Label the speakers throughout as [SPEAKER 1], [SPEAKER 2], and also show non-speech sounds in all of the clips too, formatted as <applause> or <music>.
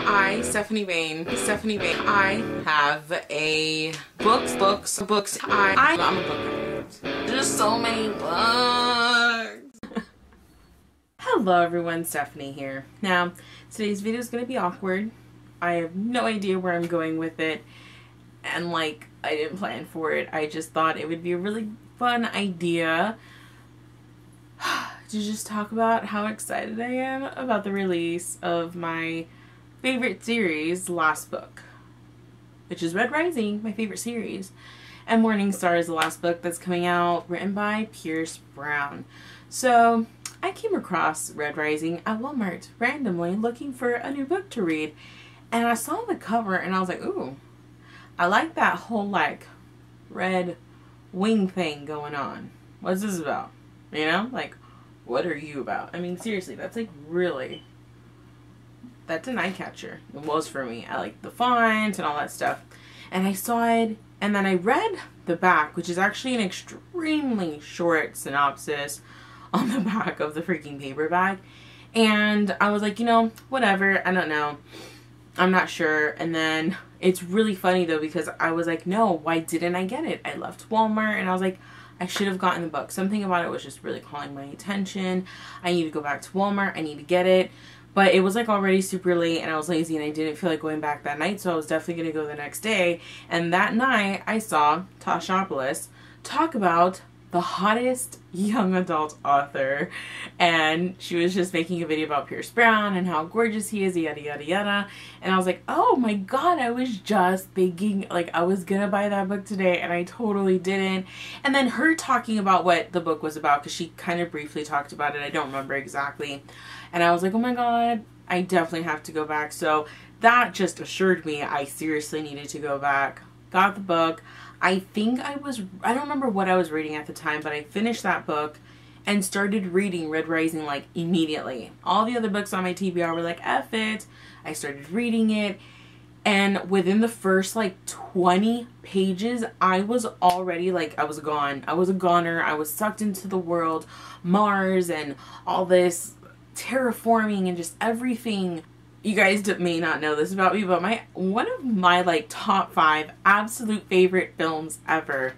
[SPEAKER 1] I, Stephanie Bain, Stephanie Bain, I have a books, books, books. I, I I'm a book nerd. There's so many books. <laughs> Hello everyone, Stephanie here. Now, today's video is going to be awkward. I have no idea where I'm going with it. And like, I didn't plan for it. I just thought it would be a really fun idea <sighs> to just talk about how excited I am about the release of my favorite series, last book, which is Red Rising, my favorite series. And Morning Star is the last book that's coming out, written by Pierce Brown. So I came across Red Rising at Walmart randomly looking for a new book to read. And I saw the cover and I was like, ooh, I like that whole like red wing thing going on. What's this about? You know, like, what are you about? I mean, seriously, that's like really that's an eye catcher. It was for me. I like the font and all that stuff. And I saw it and then I read the back, which is actually an extremely short synopsis <laughs> on the back of the freaking paperback. And I was like, you know, whatever. I don't know. I'm not sure. And then it's really funny though because I was like, no, why didn't I get it? I left Walmart and I was like, I should have gotten the book. Something about it was just really calling my attention. I need to go back to Walmart. I need to get it. But it was like already super late and I was lazy and I didn't feel like going back that night. So I was definitely going to go the next day. And that night I saw Tashapolis talk about the hottest young adult author. And she was just making a video about Pierce Brown and how gorgeous he is yada yada yada. And I was like oh my god I was just thinking like I was gonna buy that book today and I totally didn't. And then her talking about what the book was about because she kind of briefly talked about it I don't remember exactly. And I was like oh my god I definitely have to go back. So that just assured me I seriously needed to go back. Got the book I think I was, I don't remember what I was reading at the time, but I finished that book and started reading Red Rising like immediately. All the other books on my TBR were like, F it. I started reading it. And within the first like 20 pages, I was already like, I was gone. I was a goner. I was sucked into the world, Mars, and all this terraforming and just everything you guys may not know this about me, but my one of my like top five absolute favorite films ever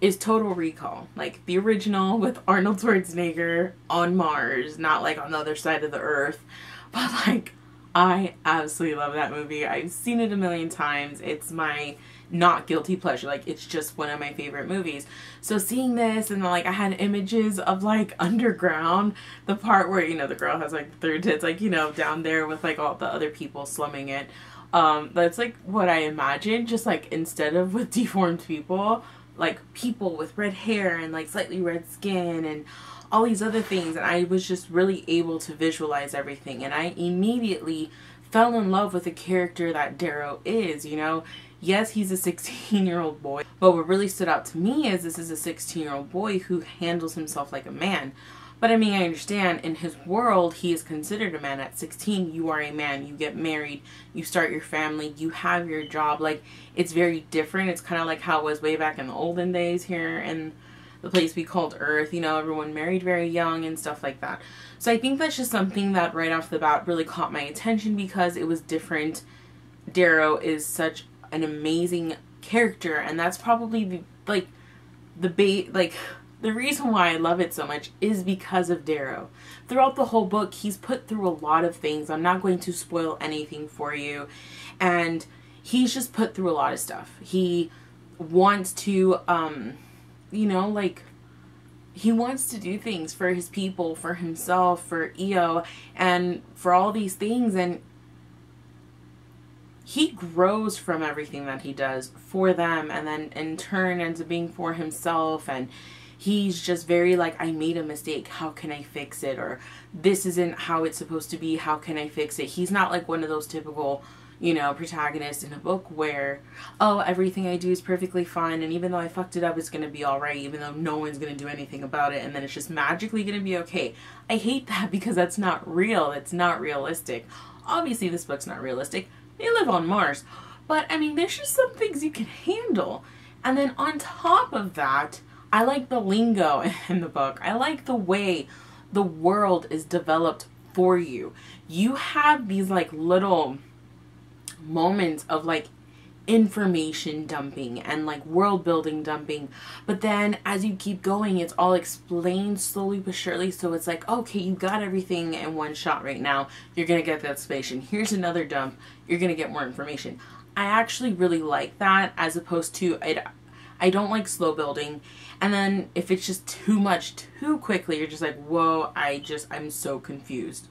[SPEAKER 1] is Total Recall. Like the original with Arnold Schwarzenegger on Mars, not like on the other side of the earth. <laughs> But like I absolutely love that movie. I've seen it a million times. It's my not guilty pleasure. Like it's just one of my favorite movies. So seeing this and like I had images of like <laughs> underground, the part where you know the girl has like third tits, like you know down there with like all the other people slumming it. Um, that's like what I imagined. Just like instead of with <laughs> deformed people, like people with red hair and like slightly red skin and all these other things and I was just really able to visualize everything and I immediately fell in love with the character that Darrow is, you know yes, he's a 16 year old boy, but what really stood out to me is this is a 16 year old boy who handles himself like a man. But I mean, I understand in his world, he is considered a man. At 16, you are a man. You get married, you start your family, you have your job. Like, it's very different. It's kind of like how it was way back in the olden days here in the place we called Earth. You know, everyone married very young and stuff like that. So I think that's just something that right off the bat really caught my attention because it was different. Darrow is such an amazing character and that's probably the, like the bait like the reason why I love it so much is because of Darrow. Throughout the whole book, he's put through a lot of things. I'm not going to spoil anything for you. And he's just put through a lot of stuff. He wants to, um, you know, like, he wants to do things for his people, for himself, for Eo, and for all these things. And he grows from everything that he does for them and then in turn ends up being for himself and he's just very like I made a mistake. How can I fix it? or this isn't how it's supposed to be. How can I fix it? He's not like one of those typical you know protagonists in a book where oh everything I do is perfectly fine and even though I fucked it up it's gonna be alright even though no one's gonna do anything about it and then it's just magically gonna be okay. I hate that <laughs> because that's not real. It's not realistic. Obviously this book's not realistic they live on Mars. But I mean, there's just some things you can handle. And then on top of that, I like the lingo <laughs> in the book. I like the way the world is developed for you. You have these like little moments of like information dumping and like world building dumping. But then as you keep going, it's all explained slowly but surely. So it's like, okay, you got everything in one shot right now. You're going to get that information. Here's another dump. You're going to get more information. I actually really like that as opposed to I, I don't like slow building. And then if it's just too much too quickly, you're just like, whoa, I just, I'm so confused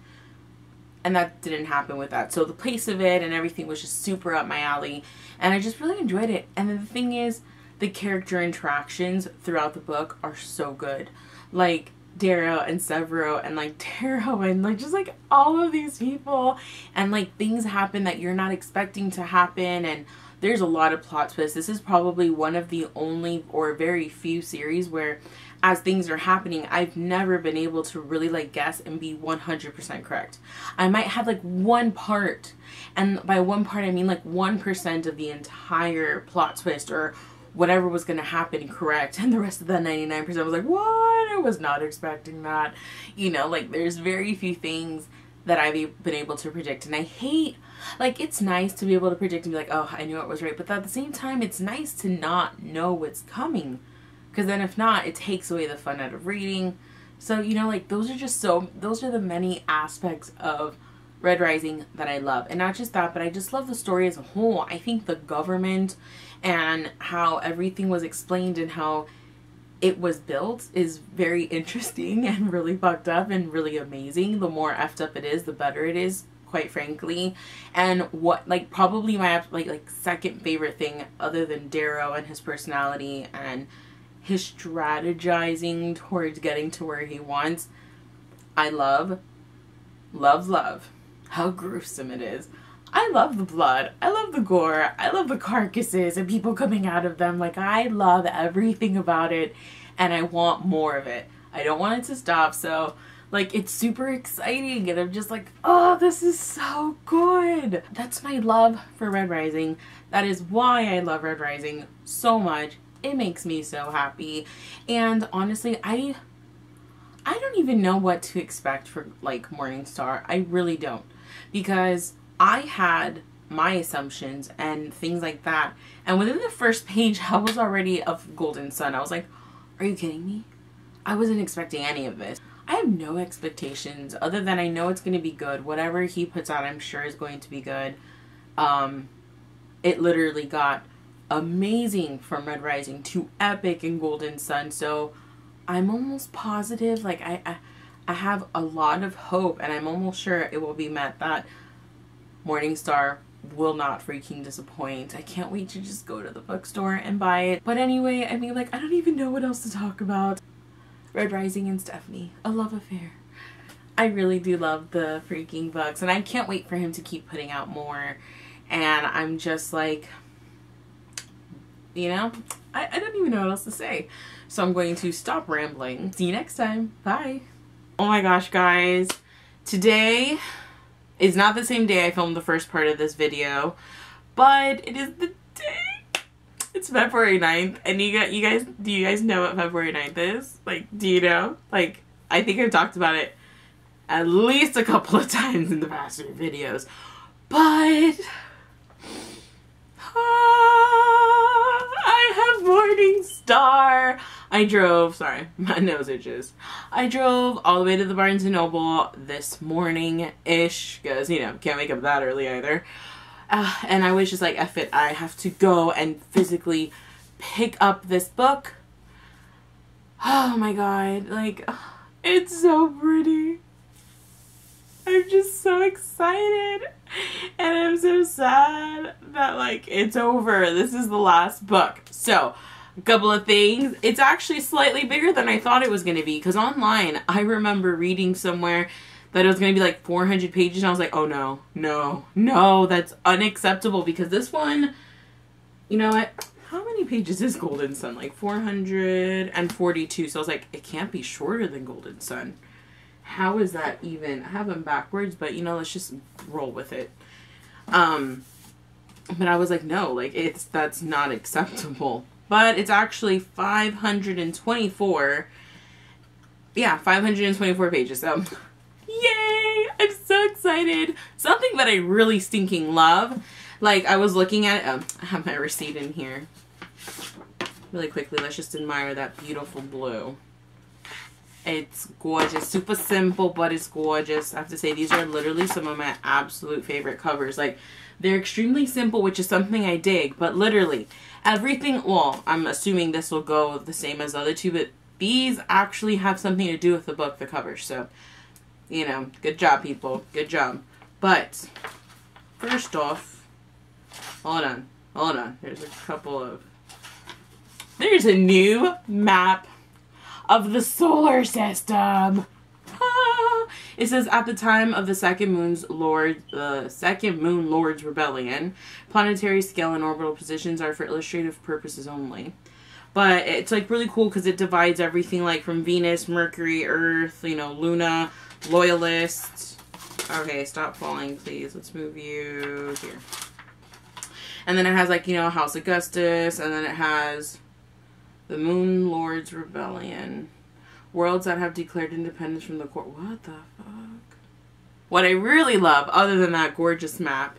[SPEAKER 1] and that didn't happen with that. So the pace of it and everything was just super up my alley, and I just really enjoyed it. And the thing is, the character interactions throughout the book are so good, like Darrow and Sevro and like <laughs> Darrow and like just like all of these people, and like things happen that you're not expecting to happen, and there's a lot of plot twists. This is probably one of the only or very few series where as things are happening, I've never been able to really like guess and be 100% correct. I might have like one part, and by one part I mean like 1% of the entire plot twist or whatever was going to happen correct, and the rest of the 99% was like, what? I was not expecting that. You know, like there's very few things that I've been able to predict, and I hate like it's nice to be able to predict and be like oh i knew it was right but at the same time it's nice to not know what's coming because then if not, it takes away the fun out of reading. So, you know, like those are just so, those are the many aspects of Red Rising that I love. And not just that, but I just love the story as a whole. I think the government and how everything was explained and how it was built is very <laughs> interesting and really fucked up and really amazing. The more effed up it is, the better it is, quite frankly. And what, like, probably my, like, like second favorite thing other than Darrow and his personality and his strategizing towards getting to where he wants. I love, love, love how gruesome it is. I love the blood. I love the gore. I love the carcasses and people coming out of them. Like, I love everything about it and I want more of it. I don't want it to stop. So, like, it's super exciting and I'm just like, oh, this is so good. That's my love for Red Rising. That is why I love Red Rising so much. It makes me so happy. And honestly i i don't even know what to expect for like morningstar. I really don't. Because i had my assumptions and things like that and within the first page <laughs> i was already of golden son. I was like are you kidding me? I wasn't expecting any of this i have no expectations other than i know it's going to be good whatever he puts out i'm sure is going to be good um it literally got amazing from Red Rising to epic and Golden Son. So I'm almost positive, like I, I, I have a lot of hope and I'm almost sure it will be met that Morningstar will not freaking disappoint. I can't wait to just go to the bookstore and buy it. But anyway, I mean like I don't even know what else to talk about. Red Rising and Stephanie, a love affair. I really do love the freaking books and I can't wait for him to keep putting out more. And I'm just like, you know? I, I don't even know what else to say. So I'm going to stop rambling. See you next time. Bye. Oh my gosh, guys. Today is not the same day I filmed the first part of this video, but it is the day. <laughs> It's February 9th, and you got you guys do you guys know what February 9th is? Like, do you know? Like, I think I've talked about it at least a couple of <laughs> times in the past few videos. But <sighs> I have Morning Star. I drove, sorry, <laughs> my nose itches. I drove all the way to the Barnes & Noble this morning-ish, because, you know, can't wake up that early either. Uh, and I was just like, F it, I have to go and physically pick up this book. Oh my god, like, <sighs> it's so pretty. I'm just so excited. And I'm so sad that like it's over. This is the last book. So, a couple of things. It's actually slightly bigger than I thought it was going to be because online I remember reading somewhere that it was going to be like 400 pages and I was like, "Oh no. No. No, that's unacceptable because this one you know what? How many pages is Golden Son? Like 442. So I was like, it can't be shorter than Golden Son how is that even? I have them backwards, but you know, let's just roll with it. Um, but I was like, no, like it's, that's not acceptable. But it's actually 524. Yeah, 524 pages. So! <laughs> I'm so excited. Something that I really stinking love. Like, I was looking at, um, I have my receipt in here. Really quickly, let's just admire that beautiful blue. It's gorgeous. Super simple, but it's gorgeous. I have to say, these are literally some of my absolute favorite covers. Like, they're extremely simple, which is something I dig. But literally, everything, well, I'm assuming this will go the same as the other two, but these actually have something to do with the book, the cover. So, you know, good job, people. Good job. But, first off, hold on. Hold on. There's a couple of... There's a new map of the solar system. Ah. It says at the time of the second moon's lord, the uh, second moon lord's rebellion, planetary scale and orbital positions are for illustrative purposes only. But it's like really cool because it divides everything like from Venus, Mercury, Earth, you know, Luna, Loyalists. Okay, stop falling, please. Let's move you here. And then it has like, you know, House Augustus, and then it has the Moon Lord's Rebellion. Worlds that have declared independence from the court. What the fuck? What I really love, other than that gorgeous map,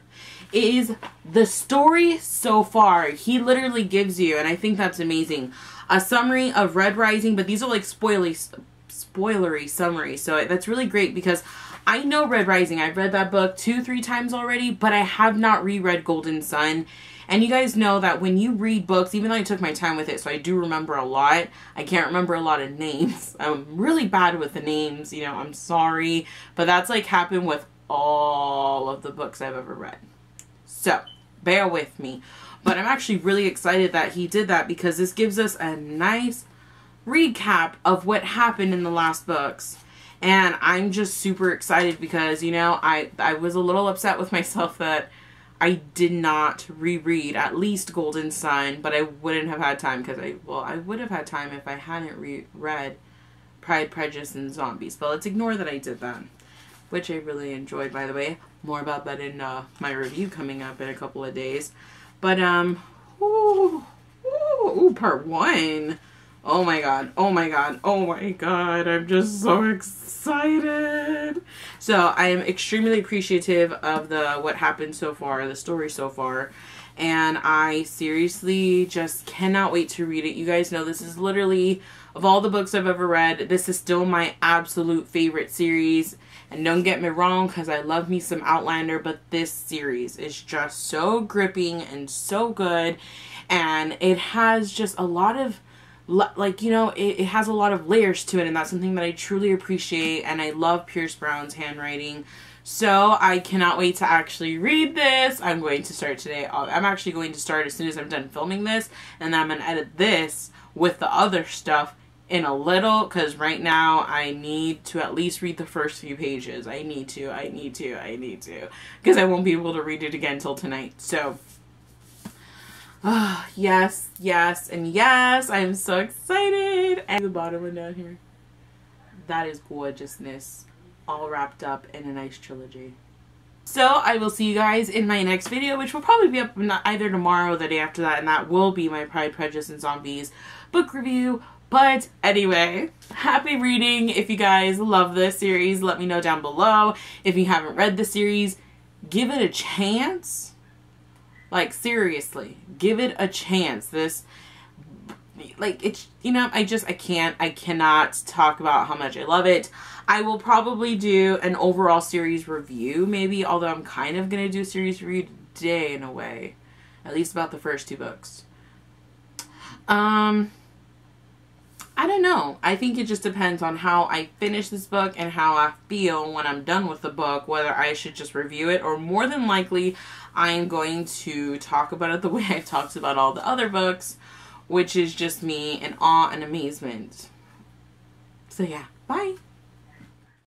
[SPEAKER 1] is the story so far. He literally gives you, and I think that's amazing, a summary of Red Rising, but these are like spoilery, spoilery summaries. So that's really great because I know Red Rising. I've read that book two, three times already, but I have not reread Golden Son. And you guys know that when you read books, even though I took my time with it, so I do remember a lot, I can't remember a lot of names. <laughs> I'm really bad with the names, you know, I'm sorry. But that's like happened with all of the books I've ever read. So, bear with me. But I'm actually really excited that he did that because this gives us a nice recap of what happened in the last books and I'm just super excited because you know I I was a little upset with myself that I did not reread at least Golden Son, but I wouldn't have had time because I well I would have had time if I hadn't reread Pride, Prejudice, and Zombies. But let's ignore that I did that, which I really enjoyed by the way. More about that in uh, my review coming up in a couple of days. But um, ooh, ooh, ooh part one. Oh my god. Oh my god. Oh my god. I'm just so excited. So I am extremely appreciative of the what happened so far, the story so far. And I seriously just cannot wait to read it. You guys know this is literally, of all the books I've ever read, this is still my absolute favorite series. And don't get me wrong, because I love me some Outlander, but this series is just so gripping and so good. And it has just a lot of like you know it, it has a lot of layers to it and that's something that i truly appreciate and i love pierce brown's handwriting so i cannot wait to actually read this i'm going to start today uh, i'm actually going to start as soon as i'm done filming this and then i'm going to edit this with the other stuff in a little because right now I need to at least read the first few pages. I need to, I need to, I need to because I won't be able to read it again till tonight. So oh, yes, yes, and yes. I'm so excited. And the bottom one down here. That is gorgeousness. All wrapped up in a nice trilogy. So I will see you guys in my next video, which will probably be up either tomorrow or the day after that, and that will be my Pride, Prejudice, and Zombies book review. But anyway, happy reading. If you guys love this series, let me know down below. If you haven't read the series, give it a chance like seriously, give it a chance. This like it's you know, I just I can't I cannot talk about how much I love it. I will probably do an overall series review maybe, although I'm kind of going to do a series review today in a way. At least about the first two books. Um I don't know. I think it just depends on how I finish this book and how I feel when I'm done with the book, whether I should just review it or more than likely I'm going to talk about it the <laughs> way I've talked about all the other books, which is just me in awe and amazement. So yeah, bye.